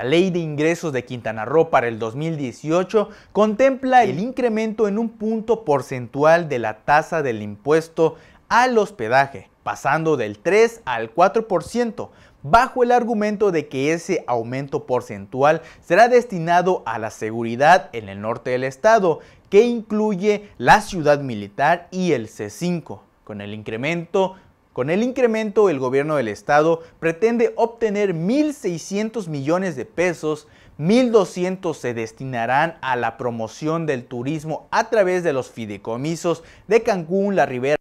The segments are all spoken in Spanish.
La ley de ingresos de Quintana Roo para el 2018 contempla el incremento en un punto porcentual de la tasa del impuesto al hospedaje, pasando del 3 al 4%, bajo el argumento de que ese aumento porcentual será destinado a la seguridad en el norte del estado, que incluye la ciudad militar y el C5. Con el incremento con el incremento, el gobierno del estado pretende obtener 1.600 millones de pesos, 1.200 se destinarán a la promoción del turismo a través de los fideicomisos de Cancún, La Ribera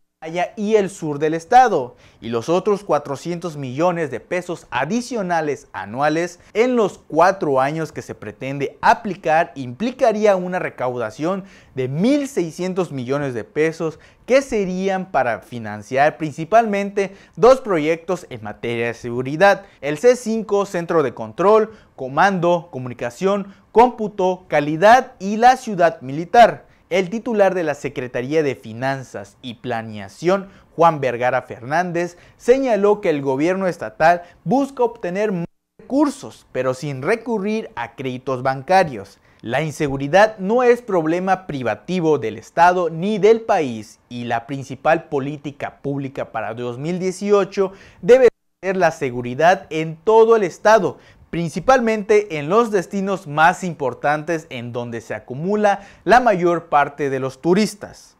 y el sur del estado, y los otros 400 millones de pesos adicionales anuales en los cuatro años que se pretende aplicar implicaría una recaudación de 1.600 millones de pesos que serían para financiar principalmente dos proyectos en materia de seguridad, el C5 Centro de Control, Comando, Comunicación, Cómputo, Calidad y la Ciudad Militar. El titular de la Secretaría de Finanzas y Planeación, Juan Vergara Fernández, señaló que el gobierno estatal busca obtener más recursos, pero sin recurrir a créditos bancarios. La inseguridad no es problema privativo del Estado ni del país y la principal política pública para 2018 debe ser la seguridad en todo el Estado, principalmente en los destinos más importantes en donde se acumula la mayor parte de los turistas.